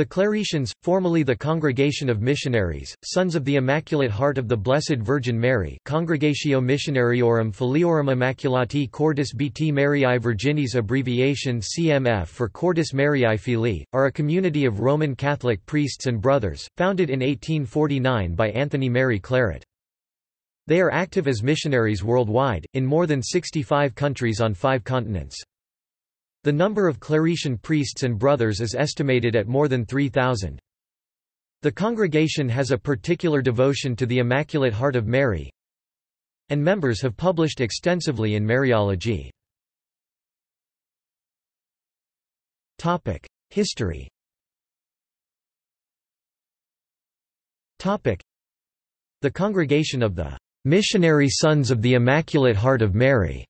The Claretians, formerly the Congregation of Missionaries, Sons of the Immaculate Heart of the Blessed Virgin Mary Congregatio Missionariorum Filiorum Immaculati Cordis Beatae Mariae Virginis abbreviation CMF for Cordis Mariae Filii, are a community of Roman Catholic priests and brothers, founded in 1849 by Anthony Mary Claret. They are active as missionaries worldwide, in more than 65 countries on five continents. The number of Claretian priests and brothers is estimated at more than 3,000. The congregation has a particular devotion to the Immaculate Heart of Mary, and members have published extensively in Mariology. History The Congregation of the Missionary Sons of the Immaculate Heart of Mary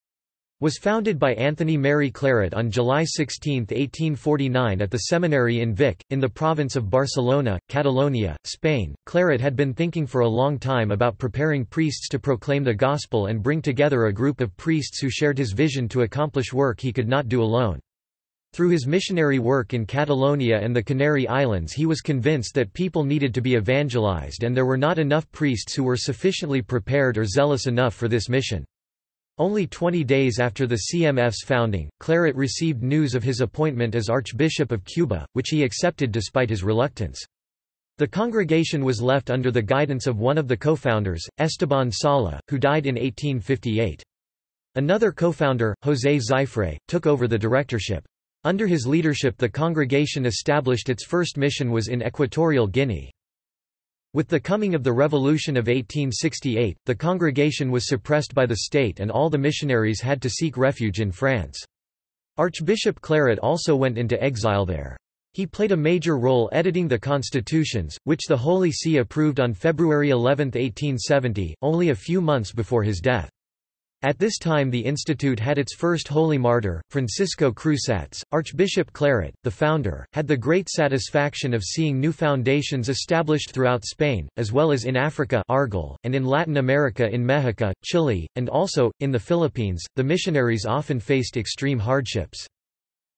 was founded by Anthony Mary Claret on July 16, 1849 at the seminary in Vic, in the province of Barcelona, Catalonia, Spain. Claret had been thinking for a long time about preparing priests to proclaim the gospel and bring together a group of priests who shared his vision to accomplish work he could not do alone. Through his missionary work in Catalonia and the Canary Islands he was convinced that people needed to be evangelized and there were not enough priests who were sufficiently prepared or zealous enough for this mission. Only 20 days after the CMF's founding, Claret received news of his appointment as Archbishop of Cuba, which he accepted despite his reluctance. The congregation was left under the guidance of one of the co-founders, Esteban Sala, who died in 1858. Another co-founder, José Xifre, took over the directorship. Under his leadership the congregation established its first mission was in Equatorial Guinea. With the coming of the Revolution of 1868, the congregation was suppressed by the state and all the missionaries had to seek refuge in France. Archbishop Claret also went into exile there. He played a major role editing the constitutions, which the Holy See approved on February 11, 1870, only a few months before his death. At this time the institute had its first holy martyr, Francisco Crusats. Archbishop Claret, the founder, had the great satisfaction of seeing new foundations established throughout Spain, as well as in Africa Argel, and in Latin America in Mexico, Chile, and also, in the Philippines. The missionaries often faced extreme hardships.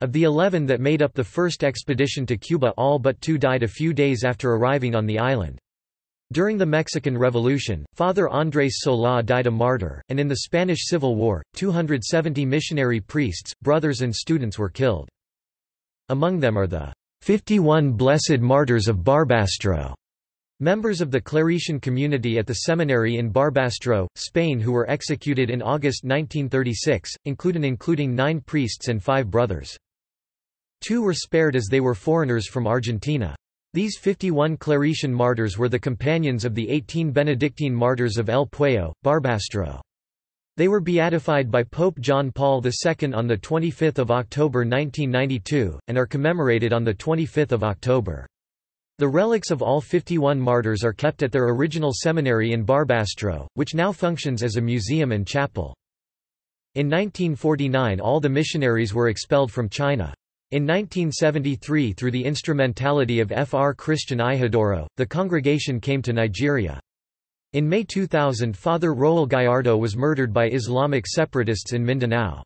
Of the eleven that made up the first expedition to Cuba all but two died a few days after arriving on the island. During the Mexican Revolution, Father Andrés Solá died a martyr, and in the Spanish Civil War, 270 missionary priests, brothers and students were killed. Among them are the 51 Blessed Martyrs of Barbastro, members of the Claretian community at the seminary in Barbastro, Spain who were executed in August 1936, including including nine priests and five brothers. Two were spared as they were foreigners from Argentina. These 51 Claretian martyrs were the companions of the 18 Benedictine martyrs of El Pueyo, Barbastro. They were beatified by Pope John Paul II on 25 October 1992, and are commemorated on 25 October. The relics of all 51 martyrs are kept at their original seminary in Barbastro, which now functions as a museum and chapel. In 1949 all the missionaries were expelled from China. In 1973 through the instrumentality of Fr. Christian Isidoro, the congregation came to Nigeria. In May 2000 Father Roel Gallardo was murdered by Islamic separatists in Mindanao.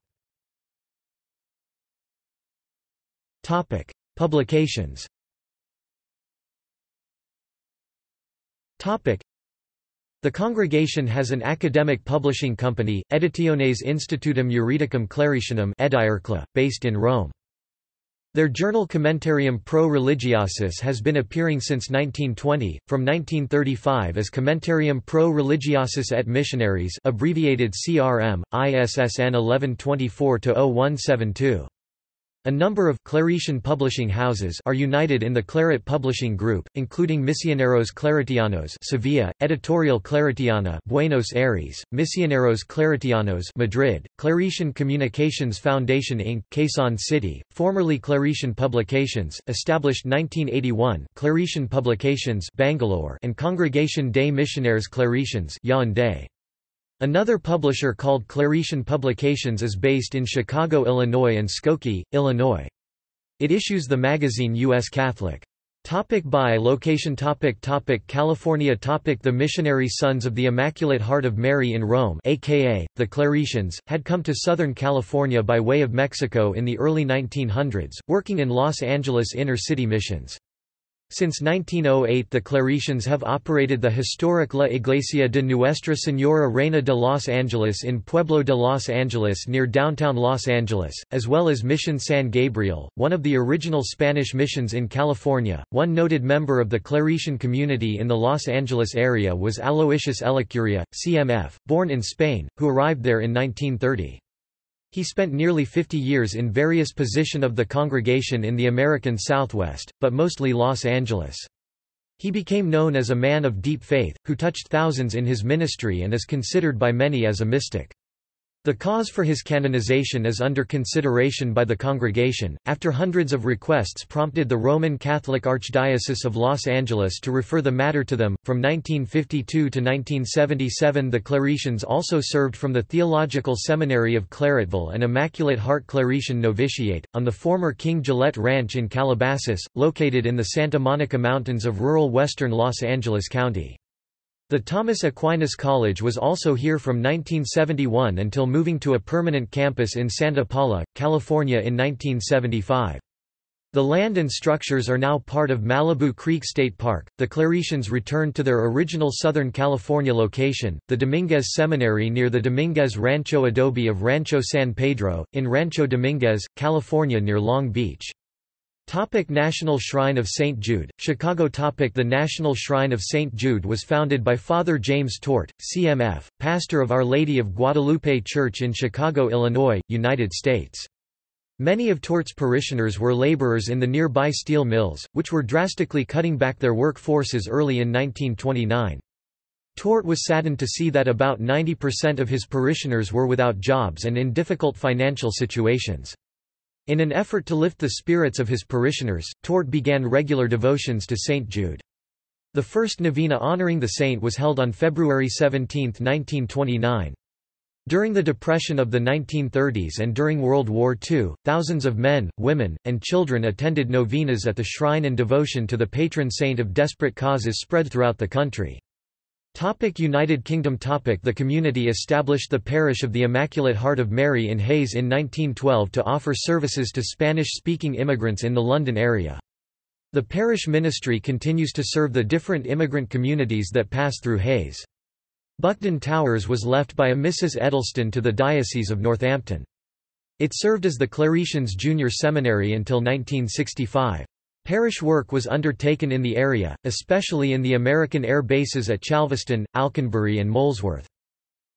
Publications The congregation has an academic publishing company, Editiones Institutum Juridicum Claretianum based in Rome. Their journal Commentarium pro religiosis has been appearing since 1920, from 1935 as Commentarium pro religiosis et missionaries abbreviated CRM, ISSN 1124-0172. A number of Claretian publishing houses are united in the Claret Publishing Group, including Misioneros Claretianos Sevilla, Editorial Claretiana Buenos Aires, Misioneros Claretianos Madrid, Claretian Communications Foundation Inc. Quezon City, formerly Claretian Publications, established 1981, Claretian Publications Bangalore and Congregation des Missionnaires Claretians Yaoundé. Another publisher called Claretian Publications is based in Chicago, Illinois and Skokie, Illinois. It issues the magazine U.S. Catholic. Topic by location topic topic California topic The missionary Sons of the Immaculate Heart of Mary in Rome aka, the Claretians, had come to Southern California by way of Mexico in the early 1900s, working in Los Angeles inner-city missions. Since 1908 the Claretians have operated the historic La Iglesia de Nuestra Señora Reina de Los Angeles in Pueblo de Los Angeles near downtown Los Angeles, as well as Mission San Gabriel, one of the original Spanish missions in California. One noted member of the Claretian community in the Los Angeles area was Aloysius Ellacuria, CMF, born in Spain, who arrived there in 1930. He spent nearly 50 years in various position of the congregation in the American Southwest, but mostly Los Angeles. He became known as a man of deep faith, who touched thousands in his ministry and is considered by many as a mystic. The cause for his canonization is under consideration by the congregation, after hundreds of requests prompted the Roman Catholic Archdiocese of Los Angeles to refer the matter to them. From 1952 to 1977, the Claretians also served from the Theological Seminary of Claretville and Immaculate Heart Claretian Novitiate, on the former King Gillette Ranch in Calabasas, located in the Santa Monica Mountains of rural western Los Angeles County. The Thomas Aquinas College was also here from 1971 until moving to a permanent campus in Santa Paula, California in 1975. The land and structures are now part of Malibu Creek State Park. The Claretians returned to their original Southern California location, the Dominguez Seminary near the Dominguez Rancho Adobe of Rancho San Pedro, in Rancho Dominguez, California near Long Beach. Topic National Shrine of St. Jude, Chicago topic The National Shrine of St. Jude was founded by Father James Tort, CMF, pastor of Our Lady of Guadalupe Church in Chicago, Illinois, United States. Many of Tort's parishioners were laborers in the nearby steel mills, which were drastically cutting back their work forces early in 1929. Tort was saddened to see that about 90% of his parishioners were without jobs and in difficult financial situations. In an effort to lift the spirits of his parishioners, Tort began regular devotions to St. Jude. The first novena honoring the saint was held on February 17, 1929. During the Depression of the 1930s and during World War II, thousands of men, women, and children attended novenas at the shrine and devotion to the patron saint of desperate causes spread throughout the country. Topic United Kingdom topic The community established the parish of the Immaculate Heart of Mary in Hayes in 1912 to offer services to Spanish-speaking immigrants in the London area. The parish ministry continues to serve the different immigrant communities that pass through Hayes. Buckden Towers was left by a Mrs. Edelston to the Diocese of Northampton. It served as the Claretians Junior Seminary until 1965. Parish work was undertaken in the area, especially in the American air bases at Chelveston, Alconbury and Molesworth.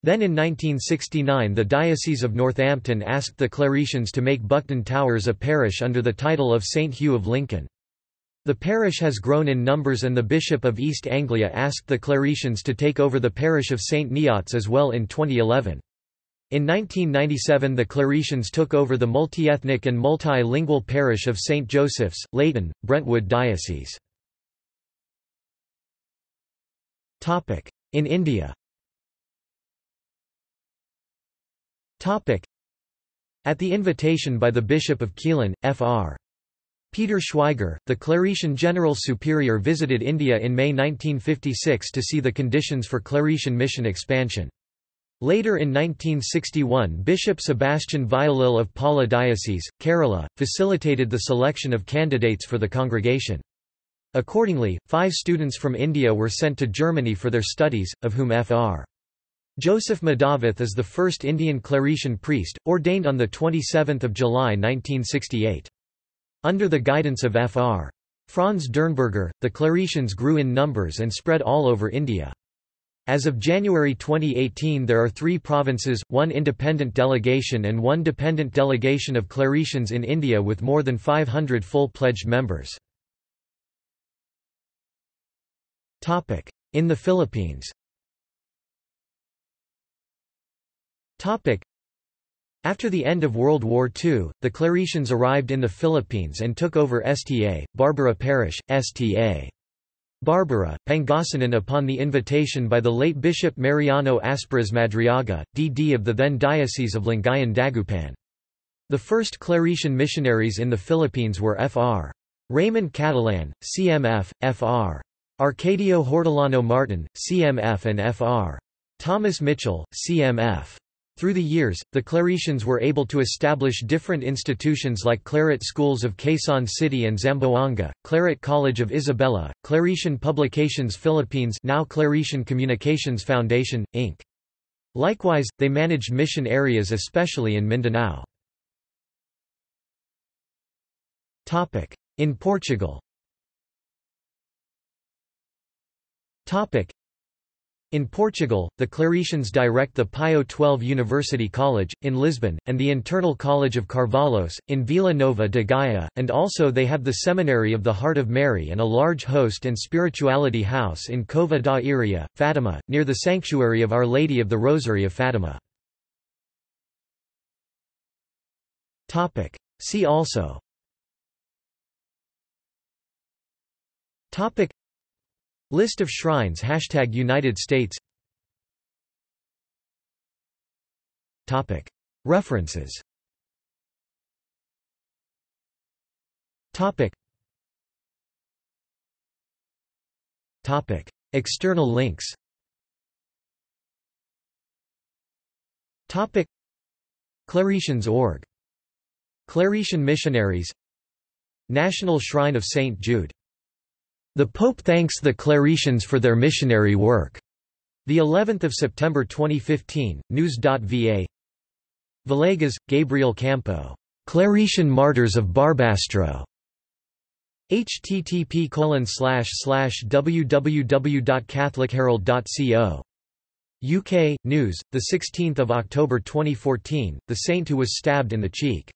Then in 1969 the Diocese of Northampton asked the Claretians to make Buckden Towers a parish under the title of St. Hugh of Lincoln. The parish has grown in numbers and the Bishop of East Anglia asked the Claretians to take over the parish of St. Neots as well in 2011. In 1997 the Claretians took over the multi-ethnic and multilingual parish of St. Joseph's, Leyton, Brentwood Diocese. In India At the invitation by the Bishop of Quilon, Fr. Peter Schweiger, the Claretian General Superior visited India in May 1956 to see the conditions for Claretian mission expansion. Later in 1961 Bishop Sebastian Vayalil of Pala Diocese, Kerala, facilitated the selection of candidates for the congregation. Accordingly, five students from India were sent to Germany for their studies, of whom Fr. Joseph Madhavath is the first Indian Claretian priest, ordained on 27 July 1968. Under the guidance of Fr. Franz Dernberger, the Claretians grew in numbers and spread all over India. As of January 2018 there are three provinces, one independent delegation and one dependent delegation of Claretians in India with more than 500 full-pledged members. In the Philippines after the end of World War II, the Claretians arrived in the Philippines and took over Sta. Barbara Parish, Sta. Barbara, Pangasinan upon the invitation by the late Bishop Mariano Asparas Madriaga, D.D. of the then Diocese of Lingayen Dagupan. The first Claretian missionaries in the Philippines were Fr. Raymond Catalan, CMF, Fr. Arcadio Hortolano Martin, CMF and Fr. Thomas Mitchell, CMF. Through the years, the Claretians were able to establish different institutions like Claret Schools of Quezon City and Zamboanga, Claret College of Isabela, Claretian Publications Philippines now Claretian Communications Foundation, Inc. Likewise, they managed mission areas especially in Mindanao. In Portugal in Portugal, the Claretians direct the Pio XII University College, in Lisbon, and the Internal College of Carvalhos, in Vila Nova de Gaia, and also they have the Seminary of the Heart of Mary and a large host and spirituality house in Cova da Iria, Fatima, near the sanctuary of Our Lady of the Rosary of Fatima. See also List of shrines Hashtag United States. References. External links. Claretians.org Claretian Missionaries. National Shrine of St. Jude the Pope thanks the Claretians for their missionary work. The 11th of September 2015, news.va. Villegas, Gabriel Campo. Claretian Martyrs of Barbastro. http www.catholicherald.co. UK News, the 16th of October 2014, the saint who was stabbed in the cheek.